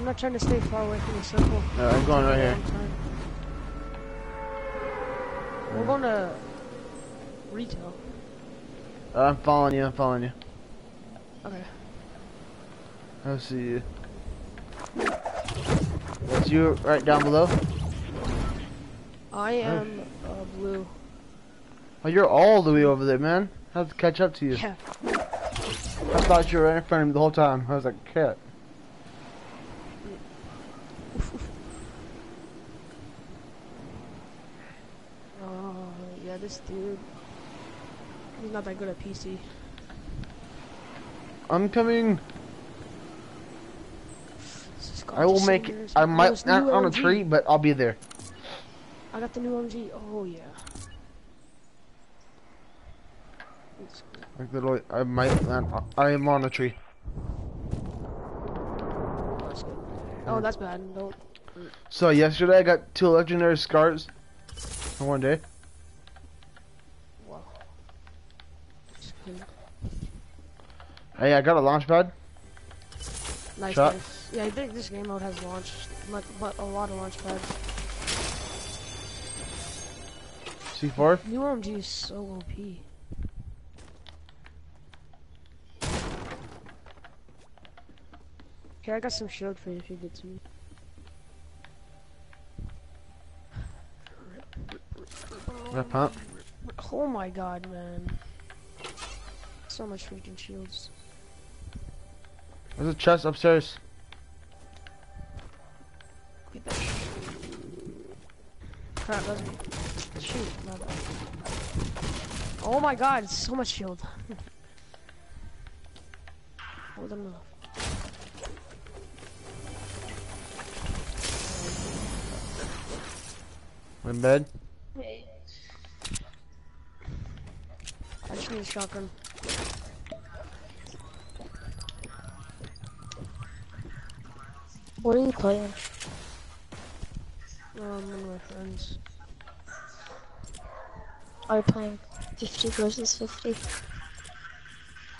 I'm not trying to stay far away from the circle. Alright, I'm going right here. We're going to retail. Uh, I'm following you, I'm following you. Okay. I'll see you. That's you right down below? I am uh, blue. Oh, you're all the way over there, man. I have to catch up to you. Yeah. I thought you were right in front of me the whole time. I was like, cat. Oh, yeah, this dude. He's not that good at PC. I'm coming. I will make. singers. I Oh, might not on a tree, but I'll be there. I got the new MG. Oh, yeah. Like literally, I might land. I am on a tree. Oh, that's. Oh, bad. Don't. So yesterday I got two legendary scars in one day. Wow. It's good. Hey, I got a launch pad. Nice, Shot. Yeah, I think this game mode has launch, like, but a lot of launch pads. C4. New MG is so OP. Here, I got some shield for you if you get to me. That pump. Oh my god, man. So much freaking shields. There's a chest upstairs. Crap, me. Shoot, my. Oh my god, it's so much shield. More than enough. In bed. I just need a shotgun. What are you playing? Um, one of my friends. Are you playing 50 versus 50?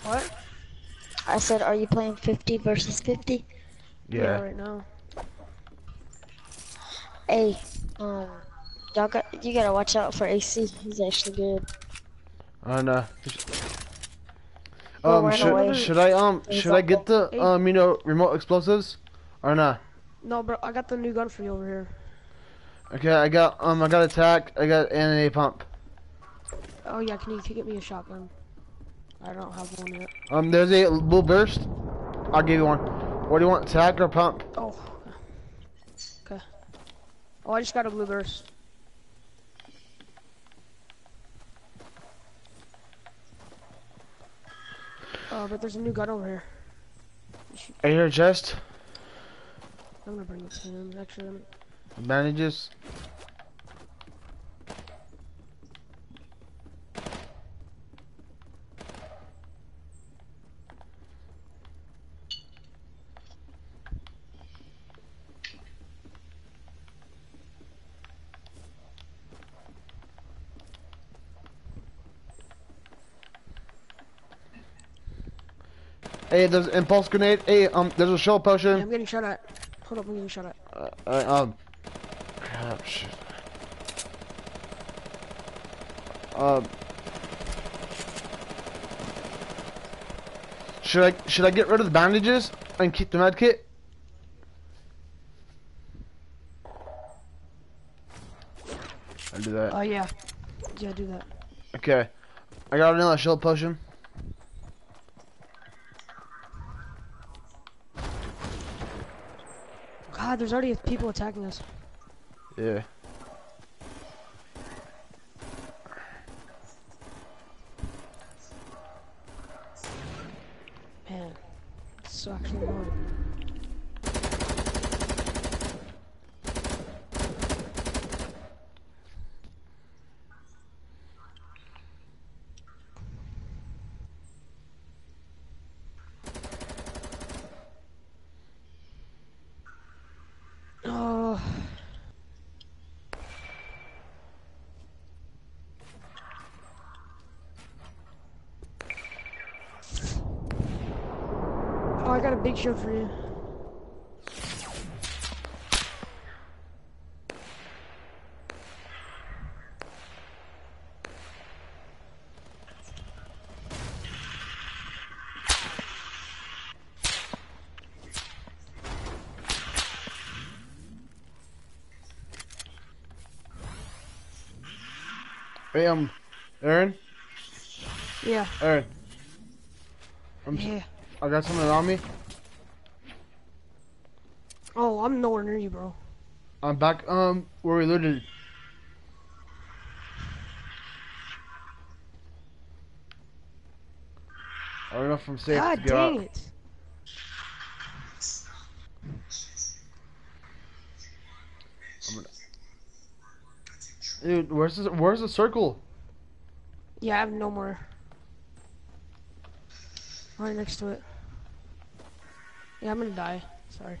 What? I said, are you playing 50 versus 50? Yeah. right now. Hey, um, y'all got, you gotta watch out for AC. He's actually good. I know. Um, right should, should I um should I get the Hey. um you know remote explosives or not? No, bro, I got the new gun for you over here. Okay, I got um I got attack, I got and a pump. Oh yeah, can you, can you get me a shotgun? I don't have one yet. Um, there's a blue burst. I'll give you one. What do you want, attack or pump? Oh. Okay. Oh, I just got a blue burst. Oh, but there's a new gun over here. You should- I hear a chest. I'm gonna bring it to him. Actually, I'm, Bandages. Hey, there's an impulse grenade. Hey, um, there's a shell yeah, potion. I'm getting shot at. Hold up, I'm getting shot. Uh, uh, um, crap, shit. Um, should I should I get rid of the bandages and keep the med kit? I'll do that. Oh yeah. Yeah, do that. Okay, I got another shell potion. There's already people attacking us. Yeah. big shield for you. Hey, um, Aaron? Yeah. Aaron. I'm, yeah. I got something on me. I'm nowhere near you, bro. I'm back. Um, where we looted. I don't know if I'm safe God to get out. dang it. Dude, where's the where's the circle? Yeah, I have no more. Right next to it. Yeah, I'm gonna die. Sorry.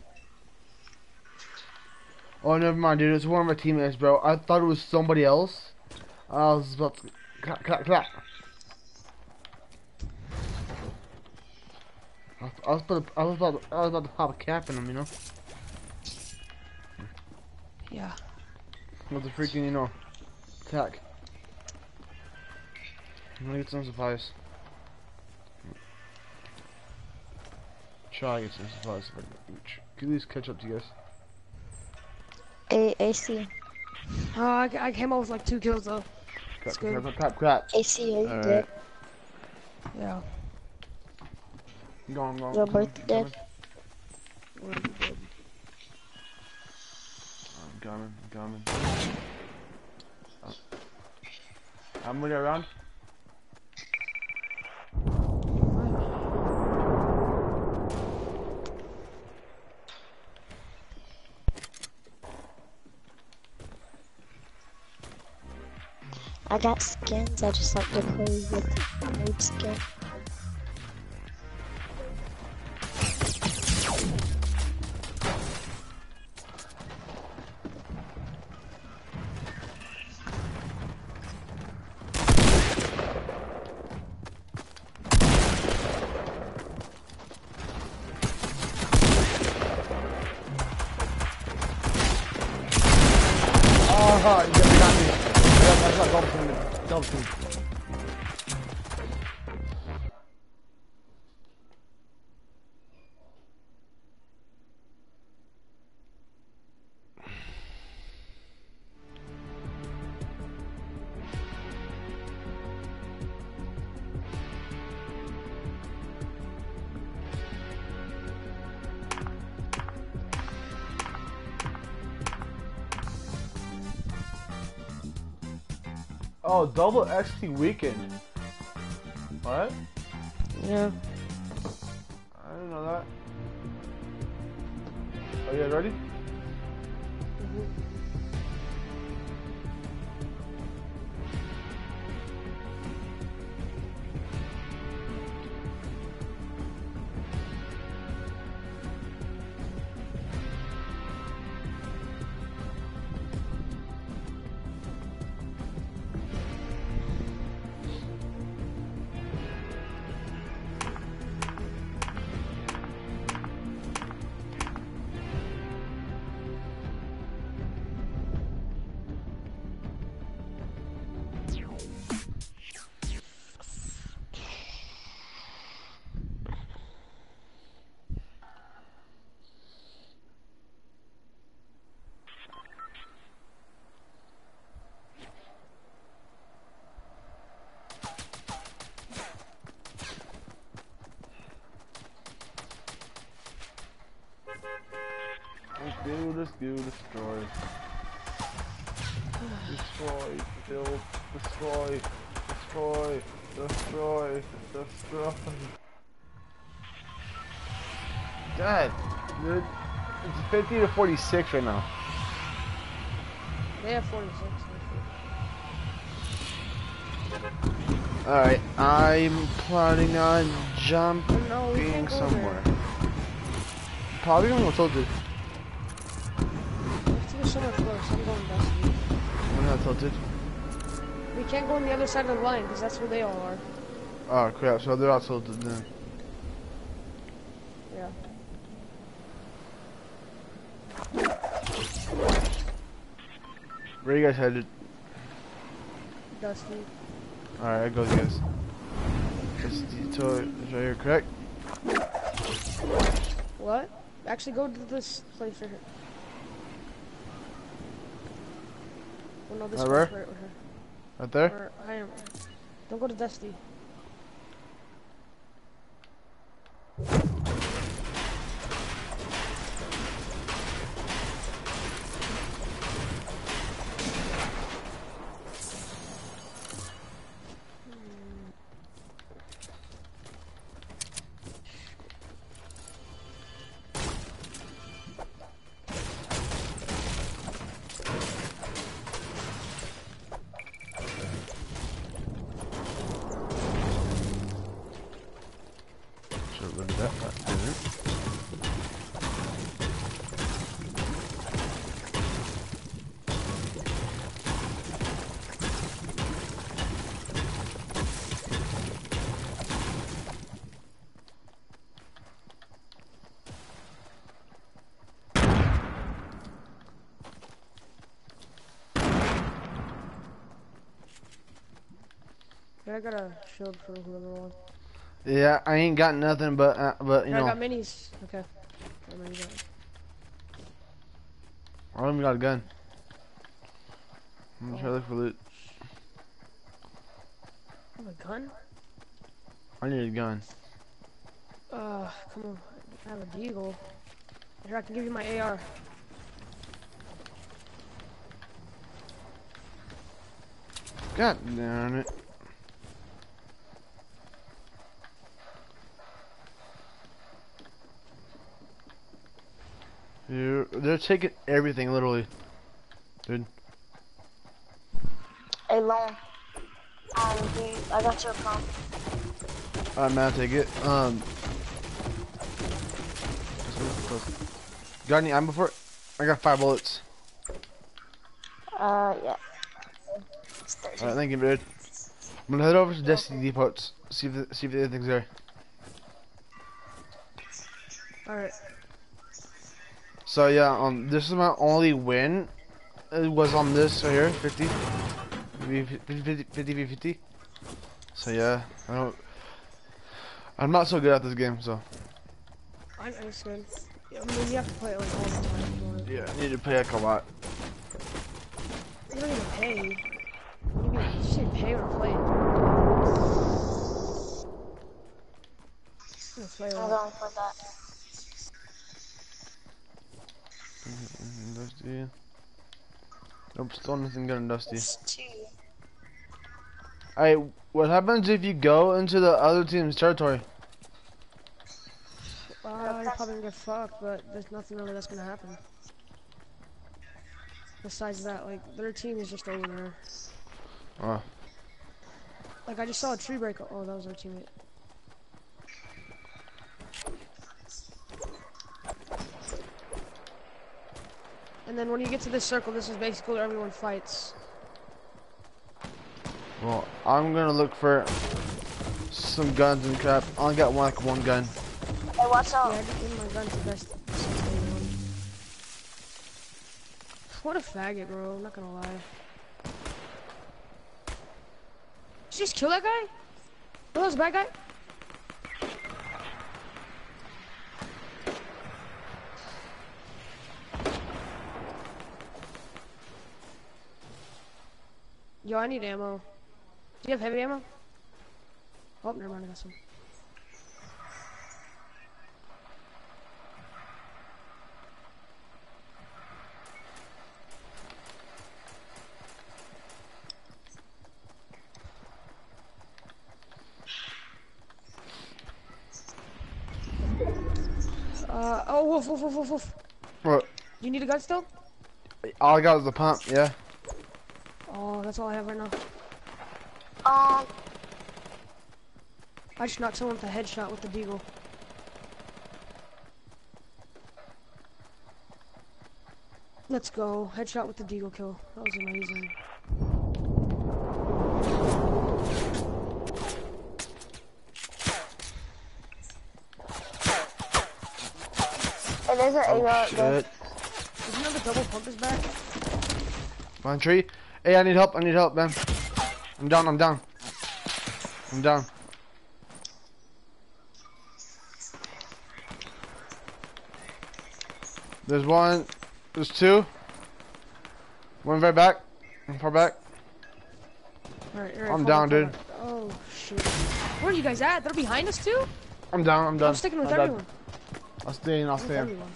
Oh, never mind, dude. It's one of my teammates, bro. I thought it was somebody else. I was about to clap, clap, clap. I was, I was about to, I was about to, I was about to pop a cap in him, you know. Yeah. With the freaking, you know, attack. I'm gonna get some supplies. Try to get some supplies. if I can reach. Can you at least catch up to you guys? A AC. Uh, I, I came out with like two kills though. Crap, It's good. crap, crap, crap, crap. AC, are you Alright. dead? Yeah. Go on, go on. Your come on, birthday? come on. Where are you dead? I'm coming, I'm coming. Oh. I'm really around. I got skins, I just like to play with mood skin. Oh, double XP weekend. What? Yeah. This, do destroy. Destroy, build, destroy, destroy, destroy, destroy. God, dude, it's 50 to 46 right now. They have 46. Alright, I'm planning on jumping No, we can't go somewhere. Probably gonna go tilted. Tilted. We can't go on the other side of the line because that's where they all are. Oh crap, so they're all tilted then. Yeah. Where you guys headed? Dusty. Alright, I go guys. This detour is right here, correct? What? Actually, go to this place right here. No, this one's where? right. Right there? Or I am. Don't go to Dusty. Got a shield for whoever wants. Yeah, I ain't got nothing but uh, but you Yeah, I know got minis. Okay. How many you got? I don't even got a gun. I'm trying to look for loot. I have a gun? I need a gun. Uh, come on. I have a deagle. Here, I can give you my AR. God damn it. Dude, they're taking everything literally. Dude. Hey, Lone. Um, dude, I got your phone. Alright man, I'll take it. Um Got any ammo for it? I got five bullets. Uh, yeah. It's 13. Alright, thank you, dude. I'm gonna head over to Dusty Depots, see if the, see if anything's there. Alright. So yeah, um, this is my only win. It was on this right here, 50, 50, 50, 50, 50. So yeah, I don't. I'm not so good at this game, so I understand. Yeah, I mean, you have to play it like all the time. if you yeah, I need to play like a lot. You don't even pay. You, mean, you should pay or play it. I'm gonna play I'm that. going for that. Dusty. Nope, still nothing good on Dusty. It's two. Hey, what happens if you go into the other team's territory? Uh, you're probably gonna get fucked, but there's nothing really that's gonna happen. Besides that, like, their team is just over there. Oh, Like, I just saw a tree break. Oh, that was our teammate. And then when you get to this circle, this is basically where everyone fights. well, I'm gonna look for some guns and crap. I only got one, like one gun. Hey, watch out. Yeah, I just gave my gun to best. one. What a faggot, bro. I'm not gonna lie. Did you just kill that guy? Oh, that was a bad guy? Yo, I need ammo. Do you have heavy ammo? Oh, never mind, I got some. Uh, oh, woof, woof, woof, woof, woof. What? You need a gun still? All I got was a pump. Yeah. Oh, that's all I have right now. Um, I just knocked someone with a headshot with the deagle. Let's go. Headshot with the deagle kill. That was amazing. hey, there's an AR up there. Shit. Isn't that the double pump is back? One tree. Hey, I need help. I need help, man. I'm down. I'm down. I'm down. There's one. There's two. One very back. One far back. I'm down, dude. Oh shit. Where are you guys at? They're behind us too? I'm down. I'm done. I'm sticking with I'm everyone. I'll stay in. I'll stay in. everyone.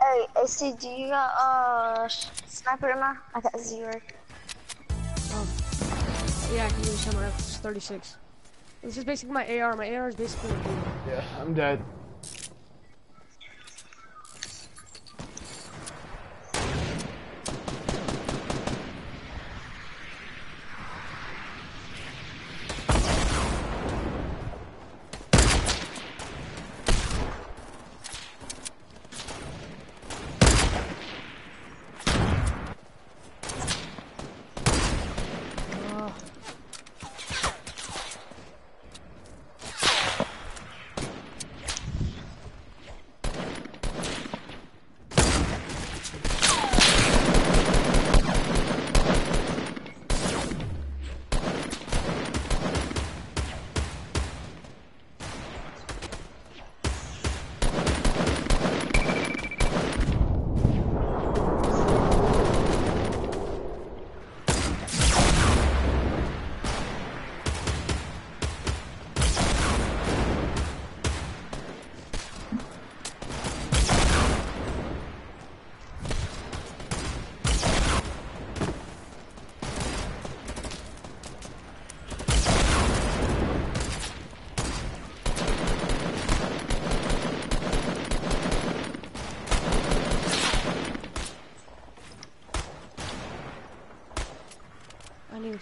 Hey, AC, do you got uh sh- sniper ammo? I got zero. Yeah, I can use some of 36. This is basically my AR. My AR is basically. Yeah, I'm dead.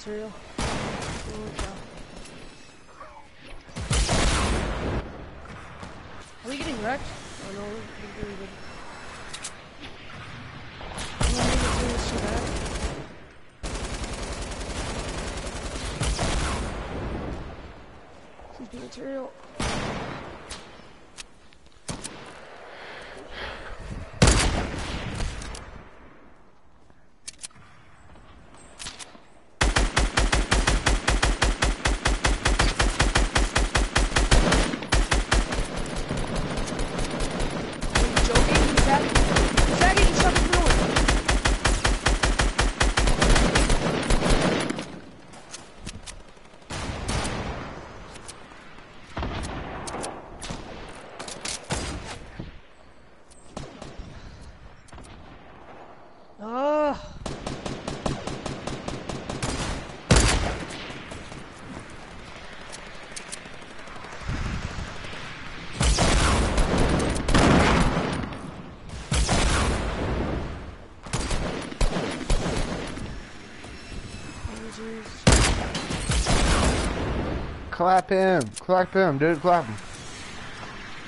Material. Oh, God. Are we getting wrecked? Oh no, we're we're doing good. I'm gonna need materials so bad. Please be material. Are you joking? Is that, is that getting stuck in the door? Ugh. Oh, Clap him. Clap him, dude. Clap him.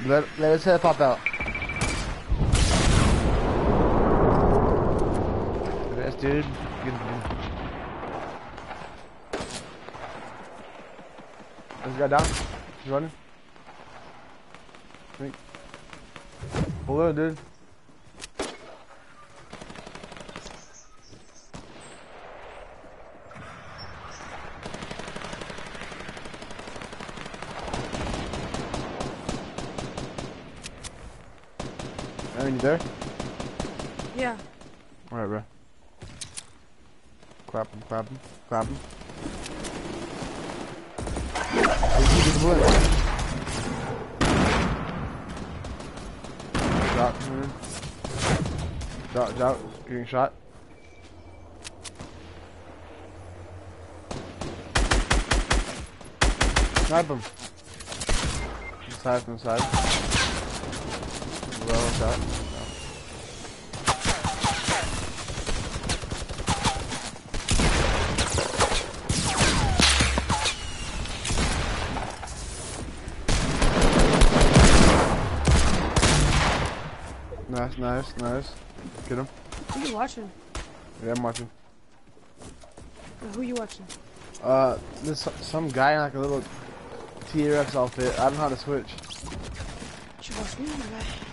Let, let his head pop out. Best, dude. Good. This guy down. He's running. On, dude. There? Yeah. Alright, bro. Clap him, clap him, clap him. Hey, keep the bullet. Shot, man. Shot, shot, getting shot. Snipe him. Inside, inside. Well shot. Nice, nice. Get him. Who you watching? Yeah, I'm watching. Who you watching? Uh, this some guy in like a little T-Rex outfit. I don't know how to switch. Should watch me, guy.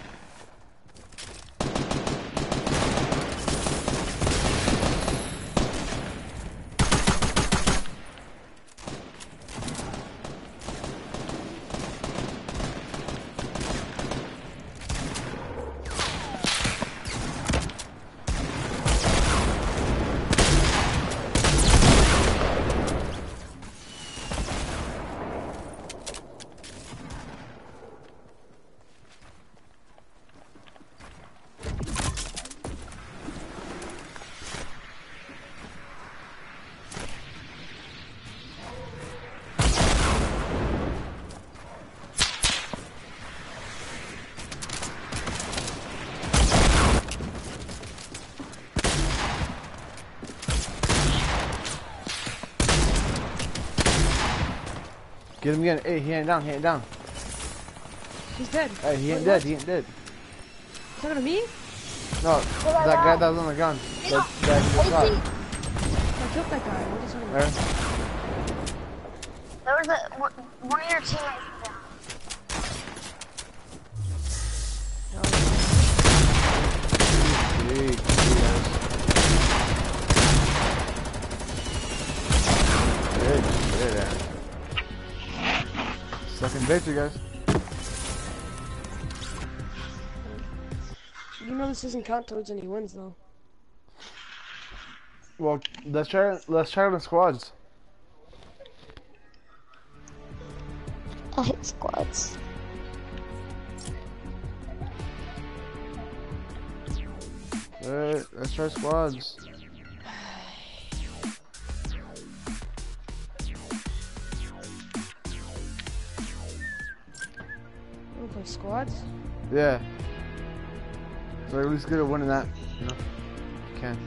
Get him again. Hey, he ain't down. He ain't down. He's dead. Hey, he ain't Wait, dead. what? He ain't dead. You talking to me? No, that guy that was on the ground. That, that just shot. I killed that guy. What are you talking about? There. There was a one one of your teammates. Second victory, guys. You know this doesn't count towards any wins though. Well, let's try. Let's try it in squads. I hate squads. Alright, let's try squads. You play squads? Yeah. So at least get a win in that, you know. Can.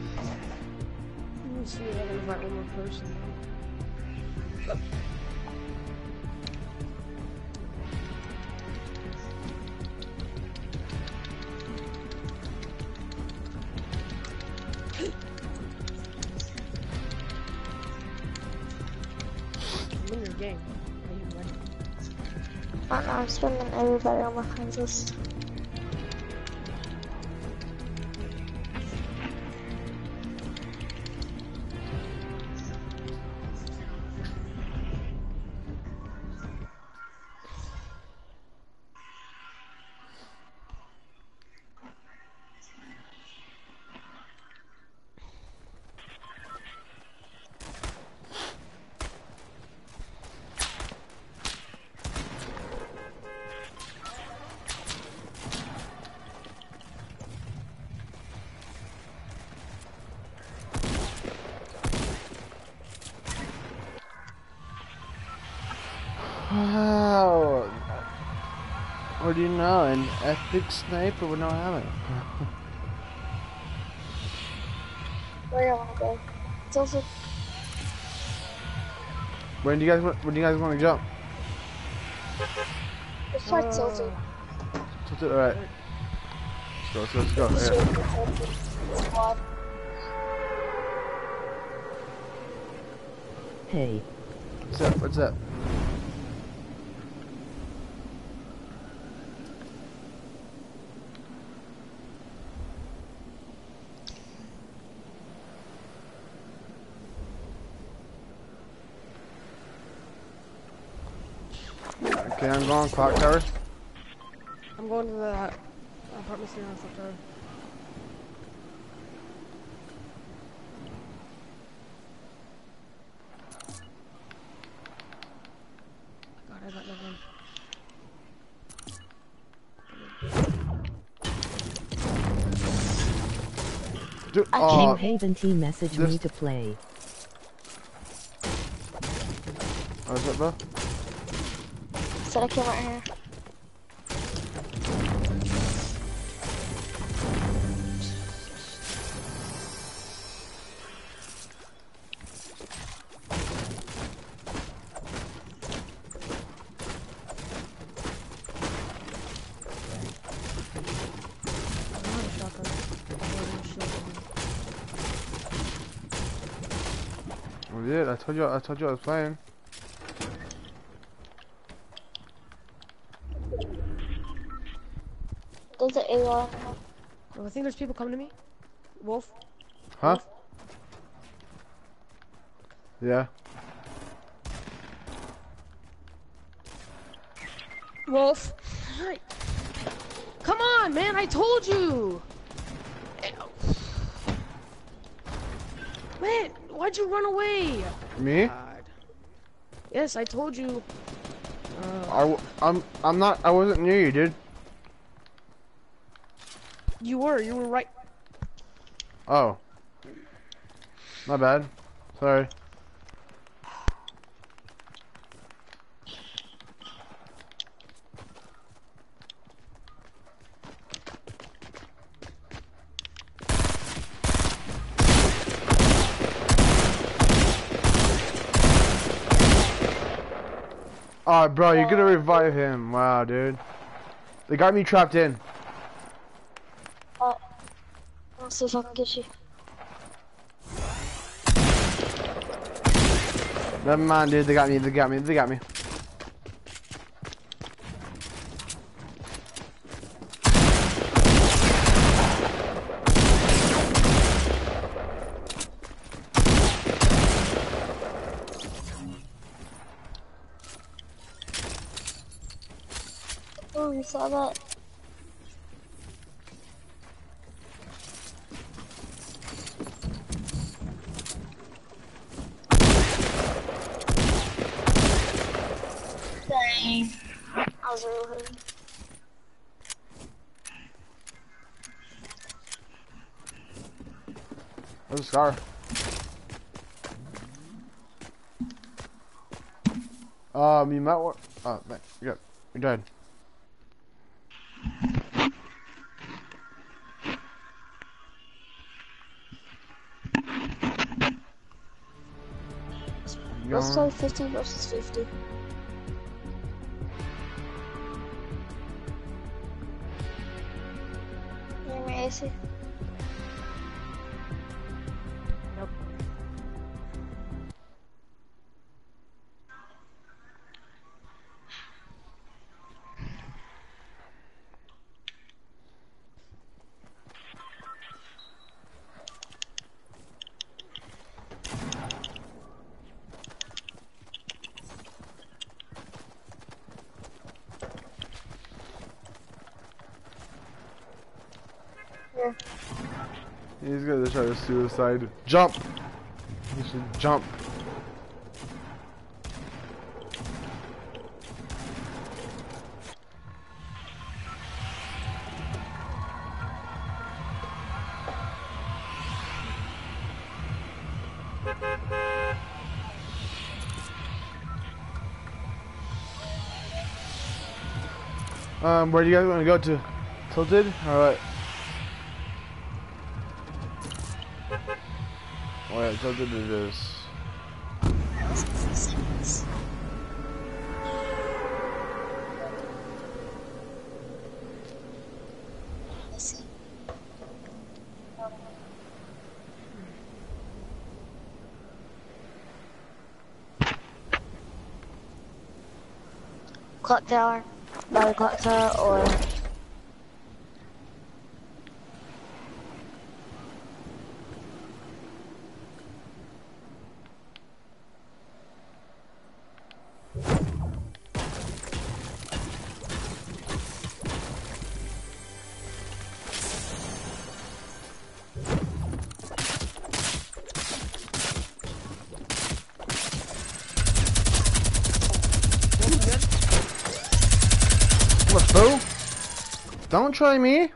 Let me see if I can invite one more person. Spending everybody on my friends What do you? An epic sniper would not have it. Where do I wanna go? It's also when do you guys? wa- When do you guys want to jump? it's like Uh, tilted. All right. Let's go. Let's go. Let's go. It's Yeah. Hey, What's up? What's up? Okay, I'm going clock tower. I'm going to the uh, apartment here on Flip Tower. God, I got no gun. Dude, I oh, New Haven team messaged me to play. oh, is that bro? Said I came right here. Oh, I told you. I told you I was playing. There's an AR. Oh, I think there's people coming to me. Wolf. Huh? Yeah. Wolf. Come on, man! I told you. Man, why'd you run away? Me? God. Yes, I told you. Uh, I w I'm. I'm not. I wasn't near you, dude. You were. You were right. Oh. My bad. Sorry. Oh, bro, you're gonna revive him. Wow, dude. They got me trapped in. Let's see if I can get you. Never mind, dude. They got me. They got me. They got me. Oh, you saw that? Dang. I was real hurt. There's a scar. Um, you might want. Oh, man, you're good. You're dead. Let's play 50 versus 50. You hear suicide. Jump! He should jump. Um, where do you guys want to go to? Tilted? Alright. Oh yeah, tilted it is. Clock tower, by the clock tower, or Don't try me.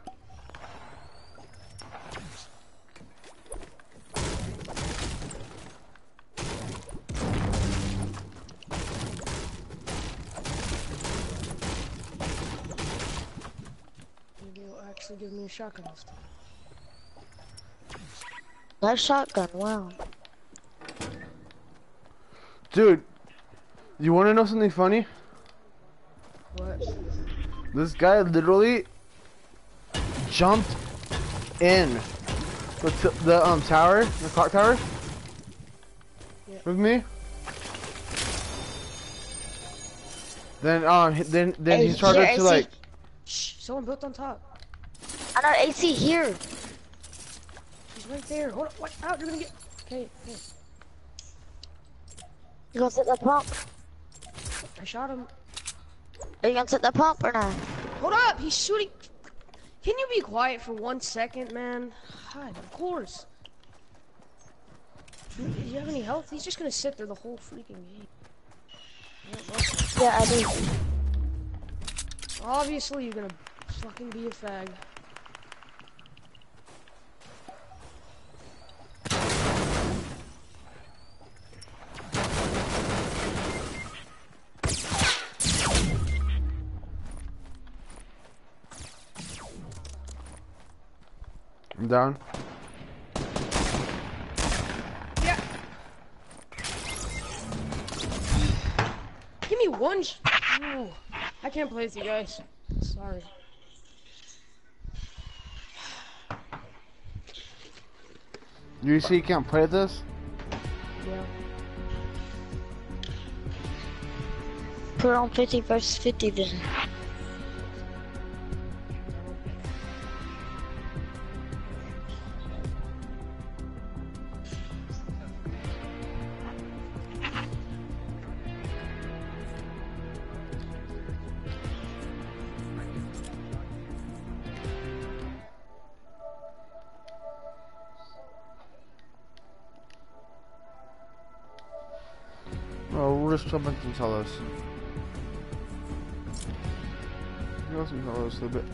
Maybe you'll actually give me a shotgun this time. that shotgun. Wow. Dude, you want to know something funny? What? This guy literally jumped in the, t- the um tower, the clock tower, Yeah. with me. Then um then then Hey, he started here, to AC. like Shh, someone built on top. I know AC here. He's right there. Hold on. Watch out. You're gonna get. Okay, okay. You gonna set the pump? I shot him. Are you gonna set the pump or not? Hold up. He's shooting. Can you be quiet for one second, man? God, of course. Do do you have any health? He's just gonna sit there the whole freaking game. Yeah, I do. Obviously, you're gonna fucking be a fag. I'm down. Yeah. Give me one. Sh- Ooh, I can't play with you guys. Sorry. You see, you can't play this. Yeah. Put on 50 versus 50 then. Some Talos. Go some Talos a little bit.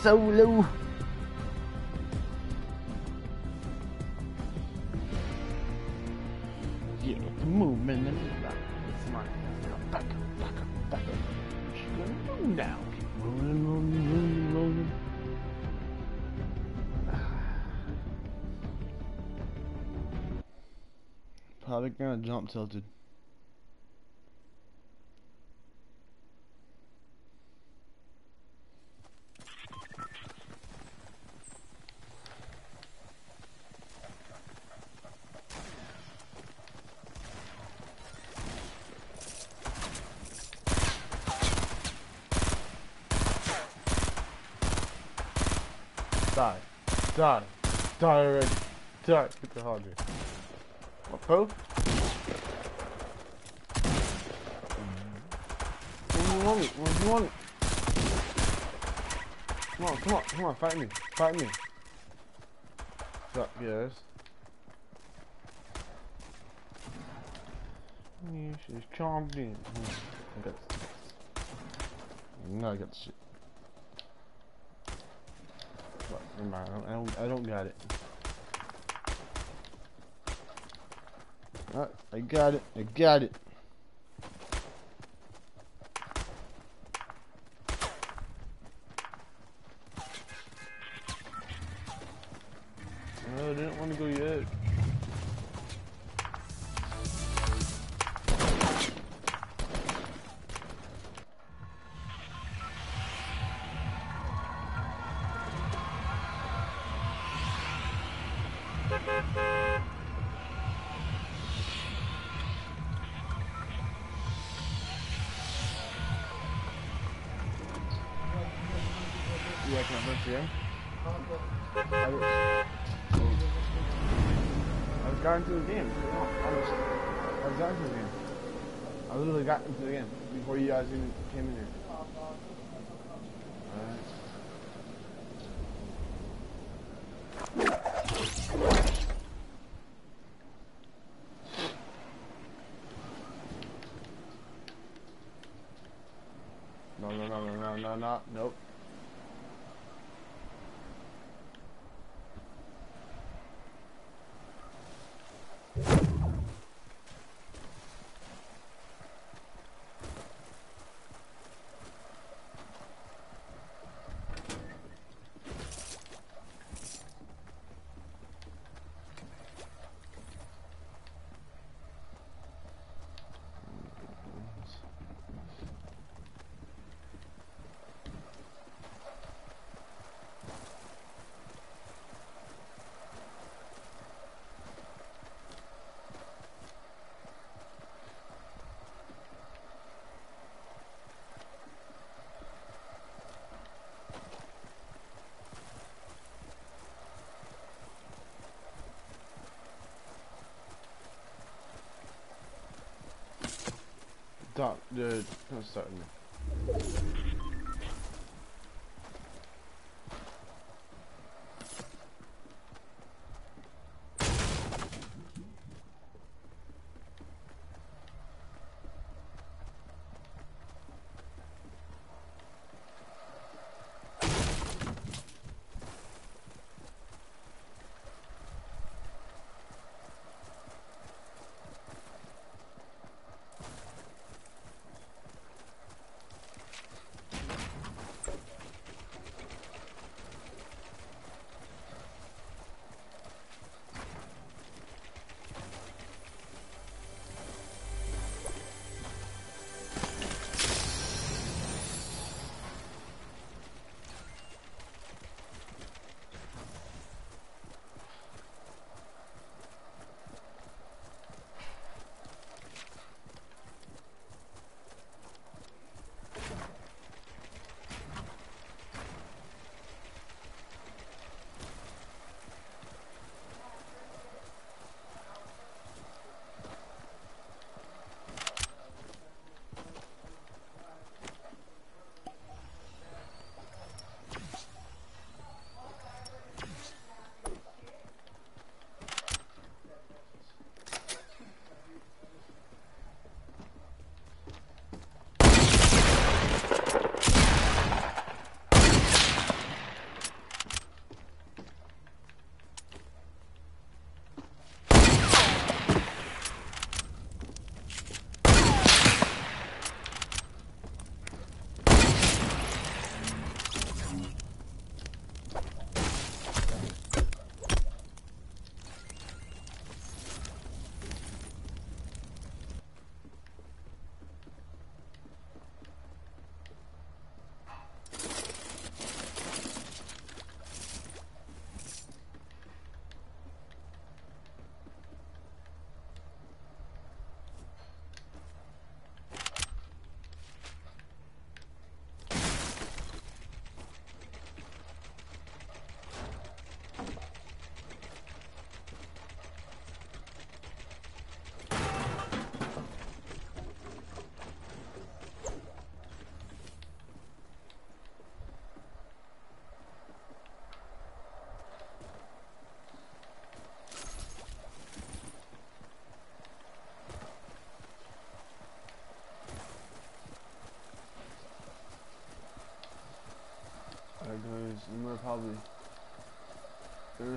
Solo. Jump tilted. Die. Die. Die already. Die. Get the hundred. What, pro? You want? What do you want? Come on, come on, come on, fight me. Fight me. Up, yes? Yeah, she's charmed in. Hmm, I got this. No, I got the shit. But, never mind, I don't, I don't, got it. I got it, I got it. I literally got into the game before you guys even came in here. No, no, no, no, no, no, no, nope. Stop, dude. Don't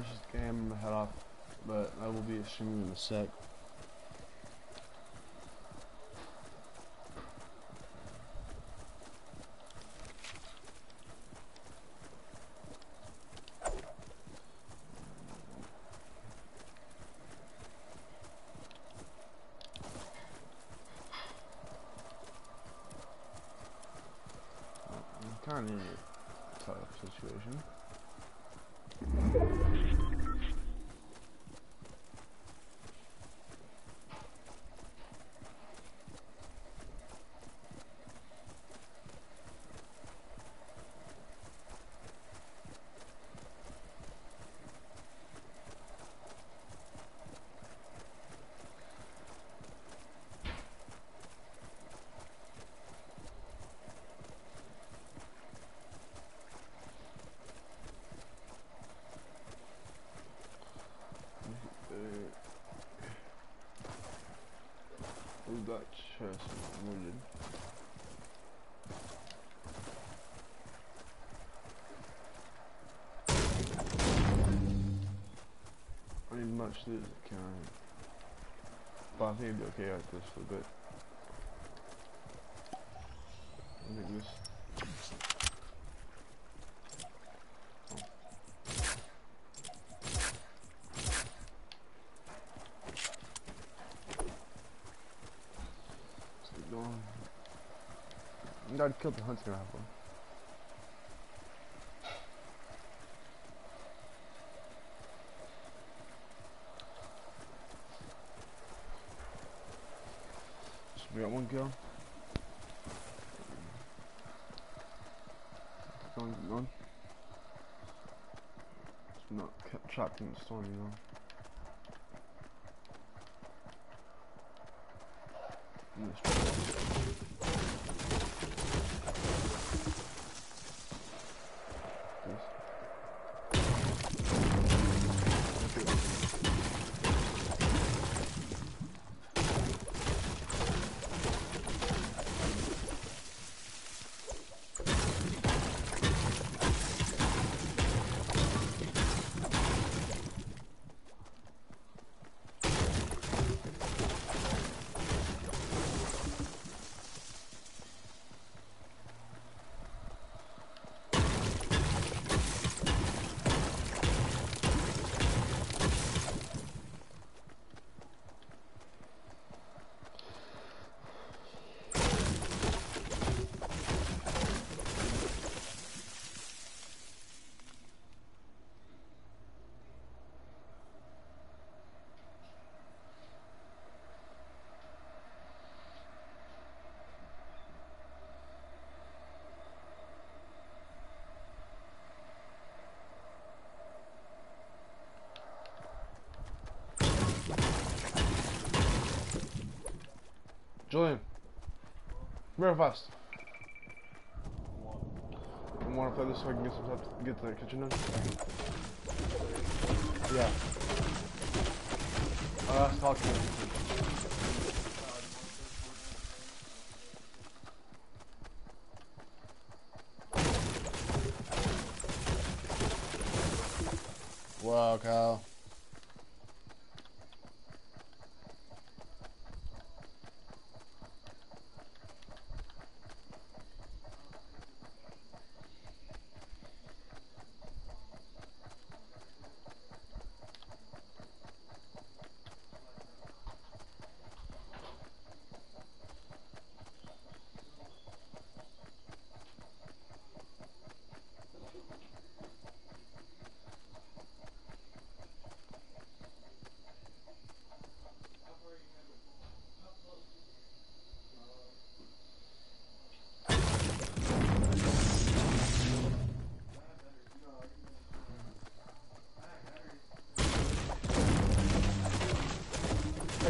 finish this game and head off, but I will be streaming in a sec. I'm kinda in a tough situation. Uh, Who wounded? I need much loot as I can. But I think it'd be okay like this for a bit. I think this. Let's keep going. You gotta kill the hunter rifle. So we got one kill. Going, going. It's not kept trapped in the storm, you know. In this Yes. Okay. Julian, fast. You want to play this so I can get some stuff, to get the kitchen done? Yeah. Uh, to. Wow, Kyle.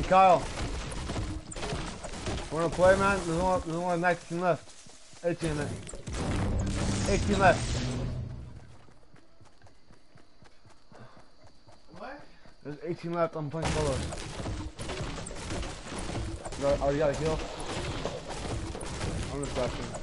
Kyle. Wanna play man? There's only, there's only 19 left. 18 left. 18 left. What? There's 18 left. I'm playing solo. Already got a kill? I'm just flashing.